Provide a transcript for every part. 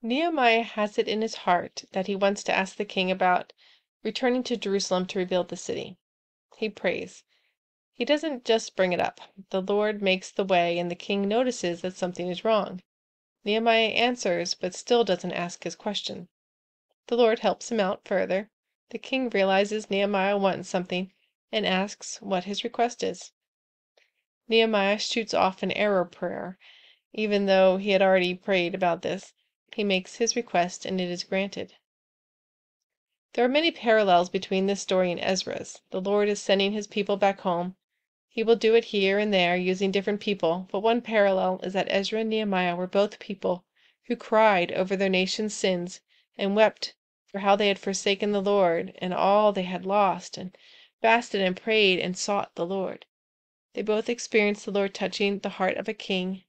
Nehemiah has it in his heart that he wants to ask the king about returning to Jerusalem to rebuild the city. He prays. He doesn't just bring it up. The Lord makes the way and the king notices that something is wrong. Nehemiah answers but still doesn't ask his question. The Lord helps him out further. The king realizes Nehemiah wants something and asks what his request is. Nehemiah shoots off an arrow prayer, even though he had already prayed about this. He makes his request and it is granted. There are many parallels between this story and Ezra's. The Lord is sending his people back home. He will do it here and there using different people, but one parallel is that Ezra and Nehemiah were both people who cried over their nation's sins and wept for how they had forsaken the Lord and all they had lost, and fasted and prayed and sought the Lord. They both experienced the Lord touching the heart of a king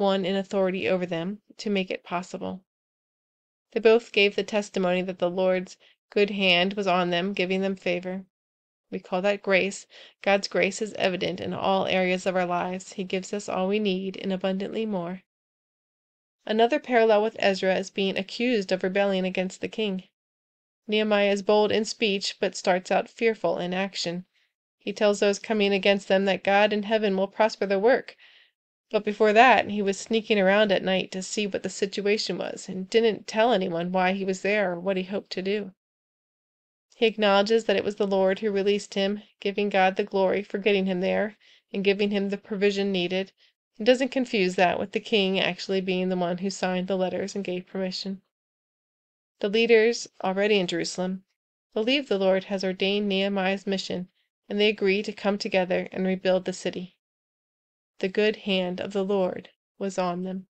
one in authority over them, to make it possible. They both gave the testimony that the Lord's good hand was on them, giving them favor. We call that grace. God's grace is evident in all areas of our lives. He gives us all we need and abundantly more. Another parallel with Ezra is being accused of rebellion against the king. Nehemiah is bold in speech, but starts out fearful in action. He tells those coming against them that God in heaven will prosper their work, but before that, he was sneaking around at night to see what the situation was, and didn't tell anyone why he was there or what he hoped to do. He acknowledges that it was the Lord who released him, giving God the glory for getting him there, and giving him the provision needed, and doesn't confuse that with the king actually being the one who signed the letters and gave permission. The leaders, already in Jerusalem, believe the Lord has ordained Nehemiah's mission, and they agree to come together and rebuild the city. The good hand of the Lord was on them.